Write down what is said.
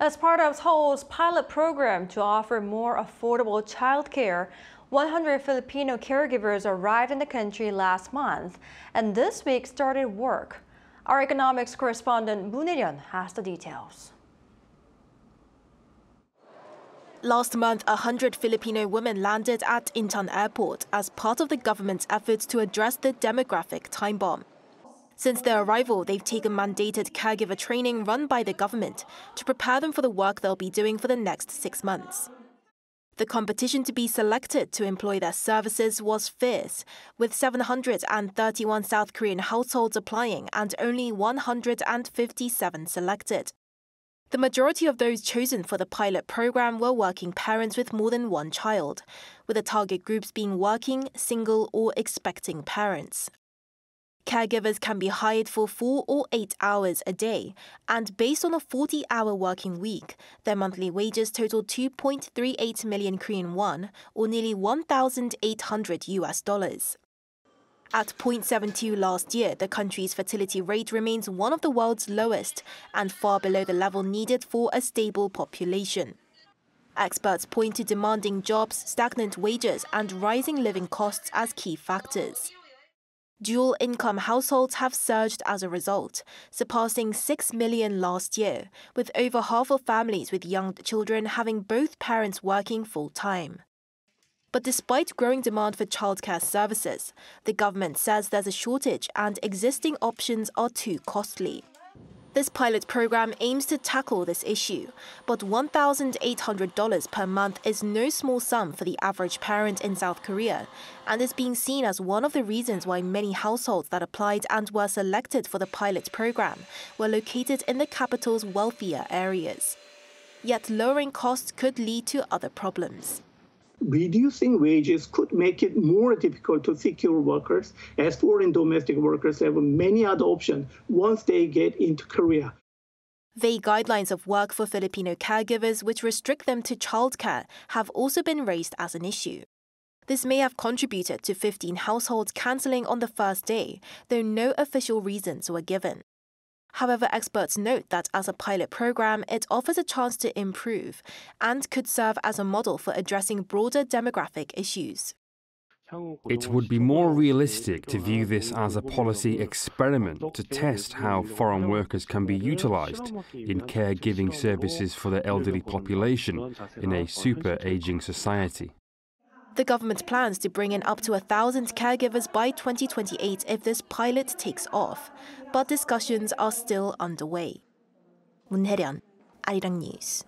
As part of Seoul's pilot program to offer more affordable childcare, 100 Filipino caregivers arrived in the country last month and this week started work. Our economics correspondent Moon has the details. Last month, 100 Filipino women landed at Incheon Airport as part of the government's efforts to address the demographic time bomb. Since their arrival, they've taken mandated caregiver training run by the government to prepare them for the work they'll be doing for the next six months. The competition to be selected to employ their services was fierce, with 731 South Korean households applying and only 157 selected. The majority of those chosen for the pilot program were working parents with more than one child, with the target groups being working, single, or expecting parents. Caregivers can be hired for four or eight hours a day, and based on a 40 hour working week, their monthly wages total 2.38 million Korean won, or nearly 1,800 US dollars. At 0.72 last year, the country's fertility rate remains one of the world's lowest and far below the level needed for a stable population. Experts point to demanding jobs, stagnant wages, and rising living costs as key factors. Dual income households have surged as a result, surpassing 6 million last year, with over half of families with young children having both parents working full time. But despite growing demand for childcare services, the government says there's a shortage and existing options are too costly. This pilot program aims to tackle this issue, but $1,800 per month is no small sum for the average parent in South Korea and is being seen as one of the reasons why many households that applied and were selected for the pilot program were located in the capital's wealthier areas. Yet lowering costs could lead to other problems reducing wages could make it more difficult to secure workers as foreign domestic workers have many other options once they get into Korea. Vague guidelines of work for Filipino caregivers which restrict them to childcare have also been raised as an issue. This may have contributed to 15 households cancelling on the first day, though no official reasons were given. However, experts note that as a pilot program, it offers a chance to improve and could serve as a model for addressing broader demographic issues. It would be more realistic to view this as a policy experiment to test how foreign workers can be utilized in caregiving services for the elderly population in a super aging society. The government plans to bring in up to 1,000 caregivers by 2028 if this pilot takes off, but discussions are still underway. Moon Hye-ryeon, Arirang News.